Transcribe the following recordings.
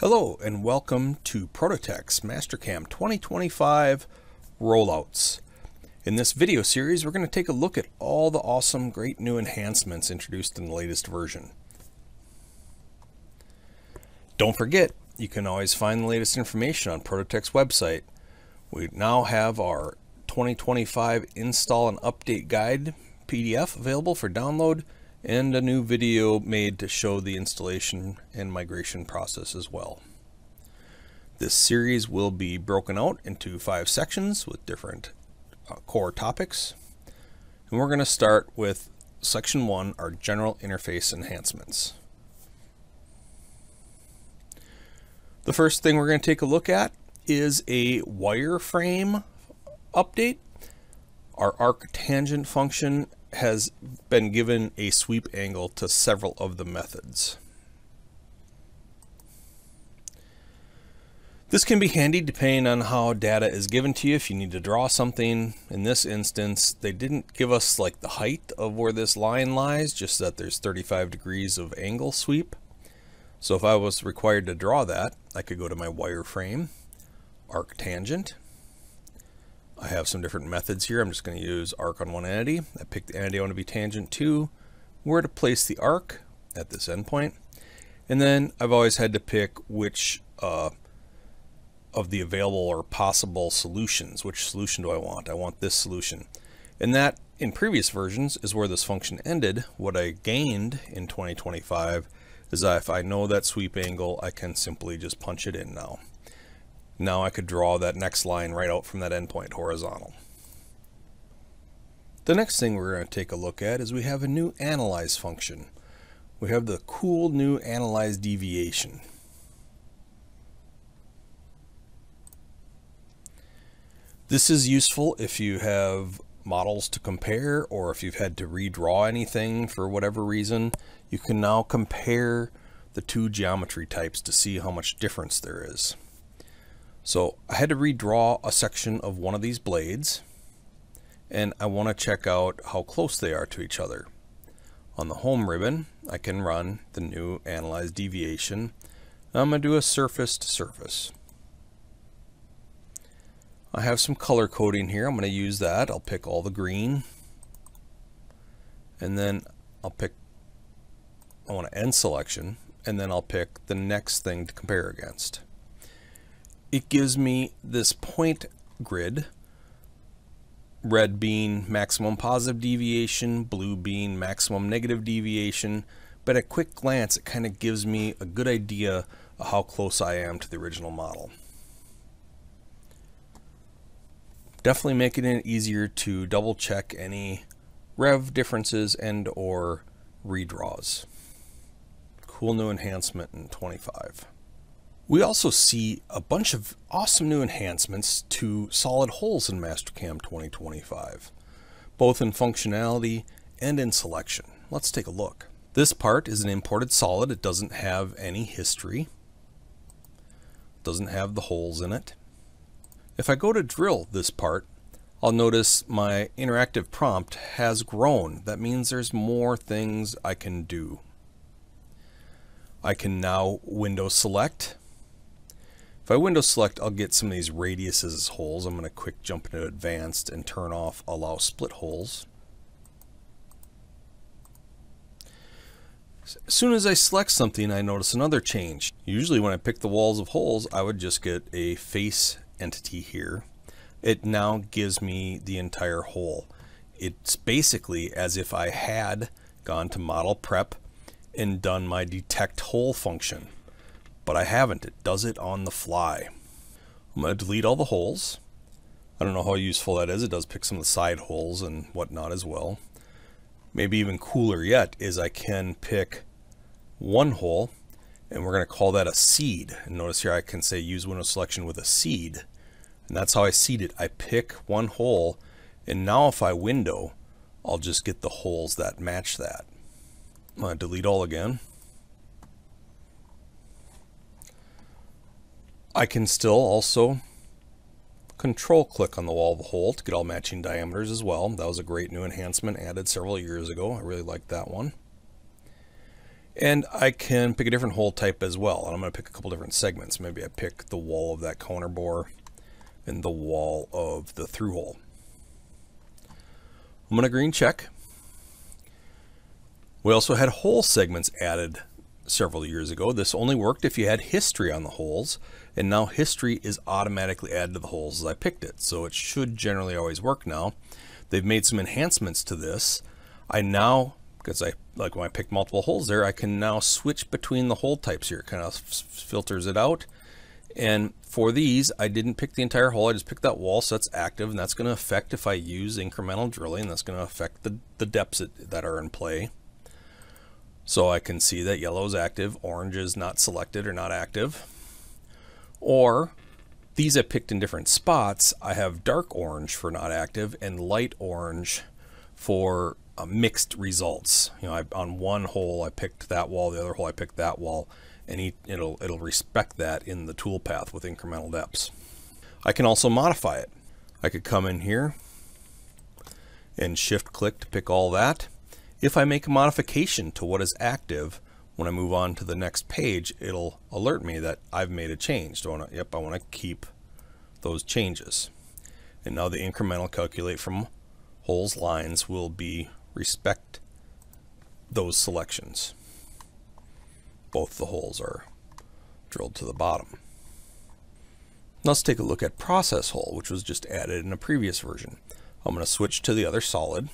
Hello and welcome to ProtoTek's Mastercam 2025 rollouts. In this video series, we're going to take a look at all the awesome, great new enhancements introduced in the latest version. Don't forget, you can always find the latest information on ProtoTek's website. We now have our 2025 install and update guide PDF available for download and a new video made to show the installation and migration process as well. This series will be broken out into five sections with different uh, core topics. And we're going to start with section one, our general interface enhancements. The first thing we're going to take a look at is a wireframe update. Our arc tangent function has been given a sweep angle to several of the methods. This can be handy depending on how data is given to you. If you need to draw something, in this instance, they didn't give us like the height of where this line lies, just that there's 35 degrees of angle sweep. So if I was required to draw that, I could go to my wireframe, arc tangent, I have some different methods here. I'm just going to use arc on one entity. I pick the entity I want to be tangent to, where to place the arc at this endpoint. And then I've always had to pick which uh, of the available or possible solutions. Which solution do I want? I want this solution. And that, in previous versions, is where this function ended. What I gained in 2025 is that if I know that sweep angle, I can simply just punch it in now. Now I could draw that next line right out from that endpoint horizontal. The next thing we're going to take a look at is we have a new analyze function. We have the cool new analyze deviation. This is useful if you have models to compare or if you've had to redraw anything for whatever reason. You can now compare the two geometry types to see how much difference there is. So I had to redraw a section of one of these blades and I want to check out how close they are to each other. On the home ribbon, I can run the new analyze deviation. I'm going to do a surface to surface. I have some color coding here. I'm going to use that. I'll pick all the green. And then I'll pick, I want to end selection. And then I'll pick the next thing to compare against it gives me this point grid, red being maximum positive deviation, blue being maximum negative deviation, but at quick glance it kind of gives me a good idea of how close I am to the original model. Definitely making it easier to double check any rev differences and or redraws. Cool new enhancement in 25. We also see a bunch of awesome new enhancements to solid holes in Mastercam 2025, both in functionality and in selection. Let's take a look. This part is an imported solid. It doesn't have any history. Doesn't have the holes in it. If I go to drill this part, I'll notice my interactive prompt has grown. That means there's more things I can do. I can now window select if I window select, I'll get some of these radiuses as holes. I'm going to quick jump into advanced and turn off allow split holes. As soon as I select something, I notice another change. Usually when I pick the walls of holes, I would just get a face entity here. It now gives me the entire hole. It's basically as if I had gone to model prep and done my detect hole function but I haven't. It does it on the fly. I'm going to delete all the holes. I don't know how useful that is. It does pick some of the side holes and whatnot as well. Maybe even cooler yet is I can pick one hole and we're going to call that a seed. And notice here I can say use window selection with a seed. And that's how I seed it. I pick one hole and now if I window, I'll just get the holes that match that. I'm going to delete all again. I can still also control click on the wall of the hole to get all matching diameters as well. That was a great new enhancement added several years ago. I really liked that one. And I can pick a different hole type as well. And I'm going to pick a couple different segments. Maybe I pick the wall of that counter bore and the wall of the through hole. I'm going to green check. We also had hole segments added several years ago. This only worked if you had history on the holes, and now history is automatically added to the holes as I picked it. So it should generally always work now. They've made some enhancements to this. I now, because I like when I pick multiple holes there, I can now switch between the hole types here. It kind of filters it out. And for these, I didn't pick the entire hole. I just picked that wall, so that's active, and that's going to affect if I use incremental drilling. That's going to affect the, the depths that, that are in play. So I can see that yellow is active, orange is not selected or not active. Or these I picked in different spots. I have dark orange for not active and light orange for uh, mixed results. You know, I, on one hole I picked that wall, the other hole I picked that wall, and it'll it'll respect that in the toolpath with incremental depths. I can also modify it. I could come in here and shift click to pick all that if I make a modification to what is active, when I move on to the next page, it'll alert me that I've made a change. So I wanna, yep, I want to keep those changes. And now the incremental calculate from holes lines will be respect those selections. Both the holes are drilled to the bottom. Let's take a look at process hole, which was just added in a previous version. I'm going to switch to the other solid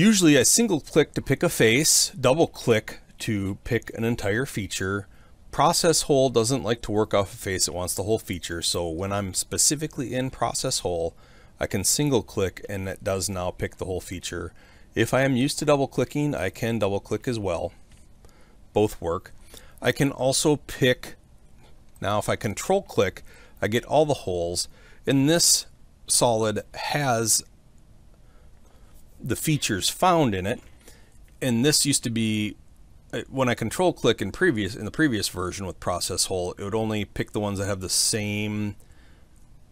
Usually I single click to pick a face, double click to pick an entire feature. Process hole doesn't like to work off a face, it wants the whole feature. So when I'm specifically in process hole, I can single click and it does now pick the whole feature. If I am used to double clicking, I can double click as well. Both work. I can also pick, now if I control click, I get all the holes. And this solid has the features found in it. And this used to be uh, when I control click in previous in the previous version with process hole, it would only pick the ones that have the same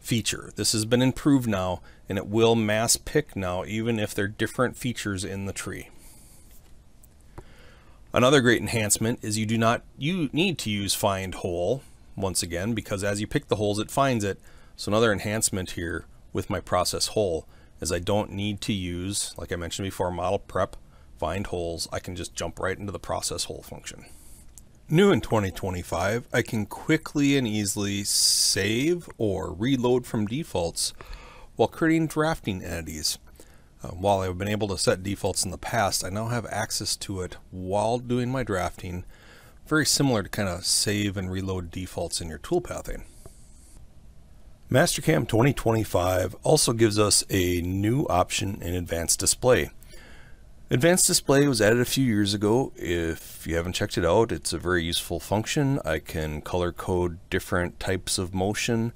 feature. This has been improved now and it will mass pick now even if they're different features in the tree. Another great enhancement is you do not you need to use find hole once again because as you pick the holes it finds it. So another enhancement here with my process hole is I don't need to use, like I mentioned before, model prep, find holes. I can just jump right into the process hole function. New in 2025, I can quickly and easily save or reload from defaults while creating drafting entities. Uh, while I've been able to set defaults in the past, I now have access to it while doing my drafting, very similar to kind of save and reload defaults in your toolpathing. Mastercam 2025 also gives us a new option in Advanced Display. Advanced Display was added a few years ago. If you haven't checked it out, it's a very useful function. I can color code different types of motion.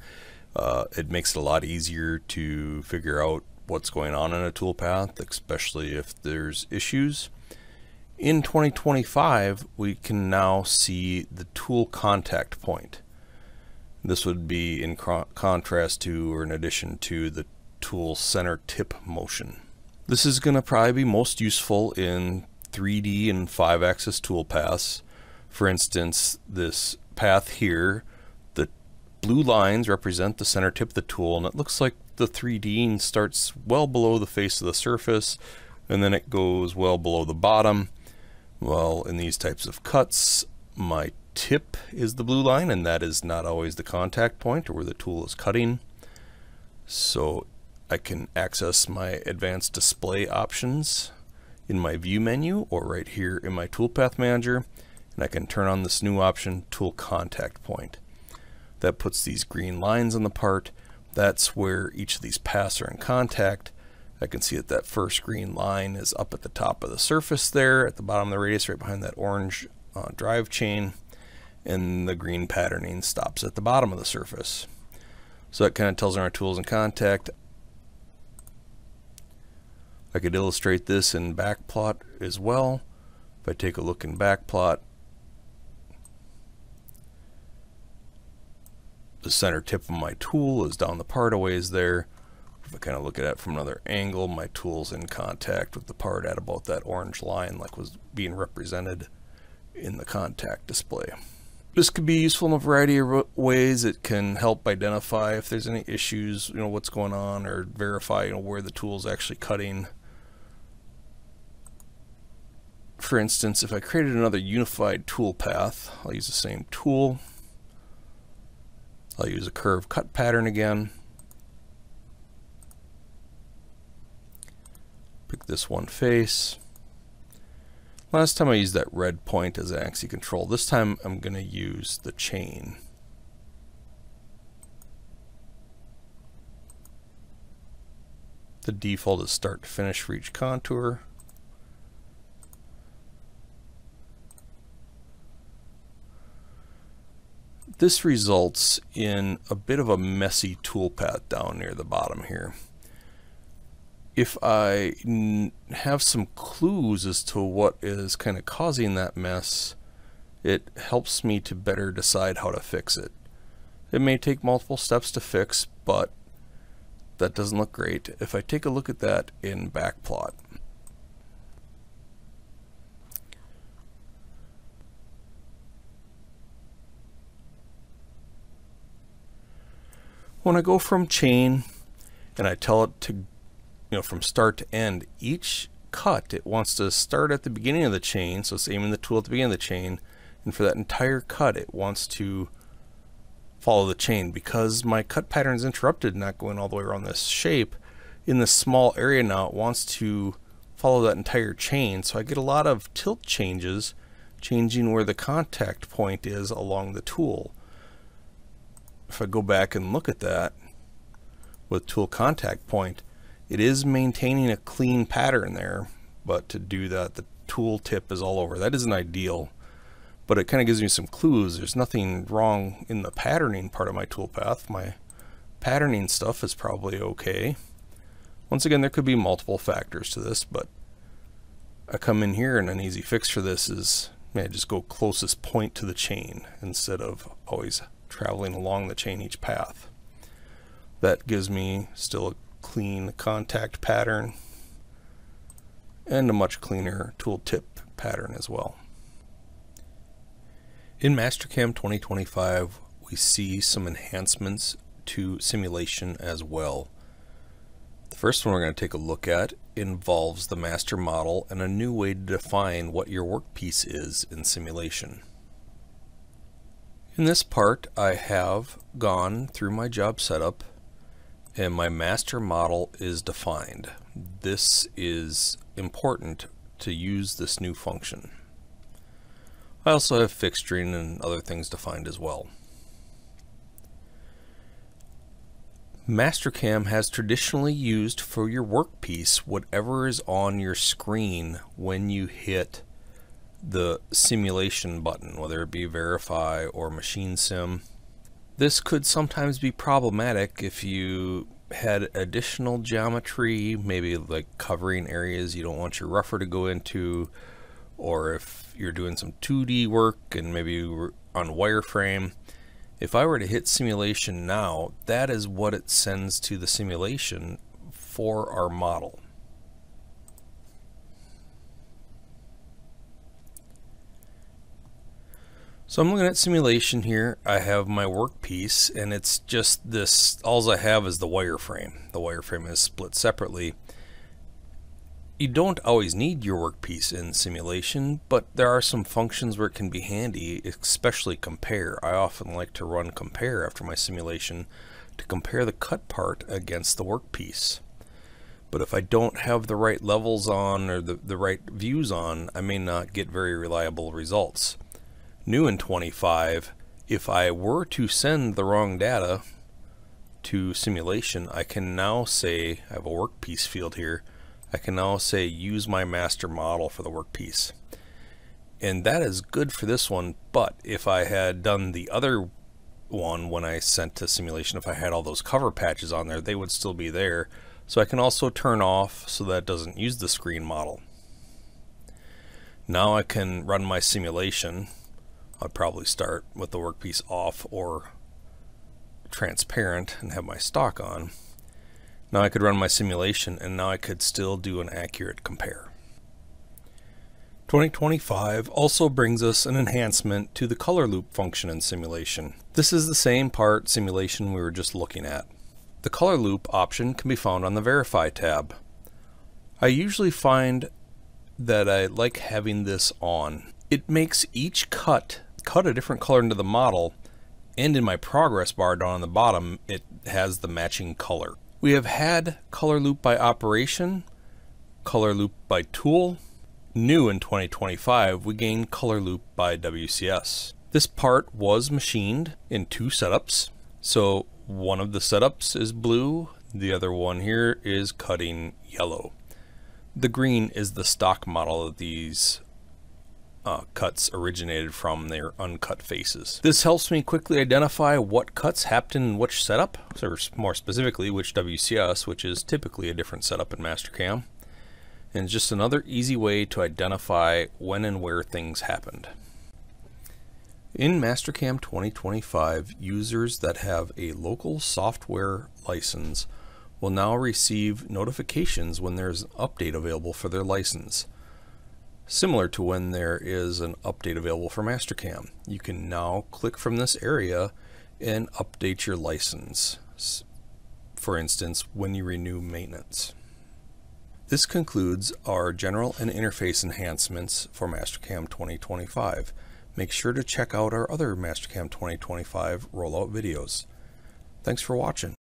Uh, it makes it a lot easier to figure out what's going on in a toolpath, especially if there's issues. In 2025, we can now see the tool contact point. This would be in contrast to or in addition to the tool center tip motion. This is going to probably be most useful in 3D and 5-axis tool paths. For instance, this path here, the blue lines represent the center tip of the tool, and it looks like the 3D starts well below the face of the surface, and then it goes well below the bottom. Well, in these types of cuts, my tip is the blue line and that is not always the contact point or where the tool is cutting. So I can access my advanced display options in my view menu or right here in my toolpath manager and I can turn on this new option tool contact point. That puts these green lines on the part. That's where each of these paths are in contact. I can see that that first green line is up at the top of the surface there at the bottom of the radius right behind that orange uh, drive chain and the green patterning stops at the bottom of the surface. So that kind of tells our tools in contact. I could illustrate this in backplot as well. If I take a look in backplot, the center tip of my tool is down the part a ways there If I kind of look at it from another angle, my tool's in contact with the part at about that orange line like was being represented in the contact display. This could be useful in a variety of ways. It can help identify if there's any issues, you know, what's going on, or verify, you know, where the tool is actually cutting. For instance, if I created another unified tool path, I'll use the same tool. I'll use a curve cut pattern again. Pick this one face. Last time I used that red point as an axis control. This time I'm going to use the chain. The default is start to finish for each contour. This results in a bit of a messy toolpath down near the bottom here if I have some clues as to what is kind of causing that mess, it helps me to better decide how to fix it. It may take multiple steps to fix, but that doesn't look great. If I take a look at that in Backplot, when I go from chain and I tell it to you know, from start to end, each cut, it wants to start at the beginning of the chain, so it's aiming the tool at the beginning of the chain, and for that entire cut, it wants to follow the chain. Because my cut pattern is interrupted, not going all the way around this shape, in this small area now, it wants to follow that entire chain, so I get a lot of tilt changes, changing where the contact point is along the tool. If I go back and look at that with tool contact point, it is maintaining a clean pattern there, but to do that, the tool tip is all over. That isn't ideal, but it kind of gives me some clues. There's nothing wrong in the patterning part of my toolpath. My patterning stuff is probably okay. Once again, there could be multiple factors to this, but I come in here and an easy fix for this is I just go closest point to the chain instead of always traveling along the chain each path. That gives me still a clean contact pattern and a much cleaner tooltip pattern as well. In Mastercam 2025 we see some enhancements to simulation as well. The first one we're going to take a look at involves the master model and a new way to define what your workpiece is in simulation. In this part I have gone through my job setup and my master model is defined. This is important to use this new function. I also have fixturing and other things defined as well. Mastercam has traditionally used for your workpiece whatever is on your screen when you hit the simulation button, whether it be verify or machine sim. This could sometimes be problematic if you had additional geometry, maybe like covering areas you don't want your rougher to go into, or if you're doing some 2D work and maybe on wireframe. If I were to hit simulation now, that is what it sends to the simulation for our model. So I'm looking at simulation here. I have my workpiece and it's just this, all I have is the wireframe. The wireframe is split separately. You don't always need your workpiece in simulation, but there are some functions where it can be handy, especially compare. I often like to run compare after my simulation to compare the cut part against the workpiece. But if I don't have the right levels on or the, the right views on, I may not get very reliable results new in 25, if I were to send the wrong data to simulation, I can now say, I have a workpiece field here, I can now say use my master model for the workpiece. And that is good for this one, but if I had done the other one when I sent to simulation, if I had all those cover patches on there, they would still be there. So I can also turn off so that doesn't use the screen model. Now I can run my simulation I'd probably start with the workpiece off or transparent and have my stock on. Now I could run my simulation and now I could still do an accurate compare. 2025 also brings us an enhancement to the color loop function in simulation. This is the same part simulation we were just looking at. The color loop option can be found on the verify tab. I usually find that I like having this on. It makes each cut cut a different color into the model and in my progress bar down on the bottom it has the matching color. We have had color loop by operation, color loop by tool, New in 2025, we gained Color Loop by WCS. This part was machined in two setups. So one of the setups is blue, the other one here is cutting yellow. The green is the stock model of these uh, cuts originated from their uncut faces. This helps me quickly identify what cuts happened in which setup, or more specifically which WCS, which is typically a different setup in Mastercam and just another easy way to identify when and where things happened. In Mastercam 2025, users that have a local software license will now receive notifications when there's an update available for their license. Similar to when there is an update available for Mastercam. You can now click from this area and update your license. For instance, when you renew maintenance. This concludes our general and interface enhancements for Mastercam 2025. Make sure to check out our other Mastercam 2025 rollout videos. Thanks for watching.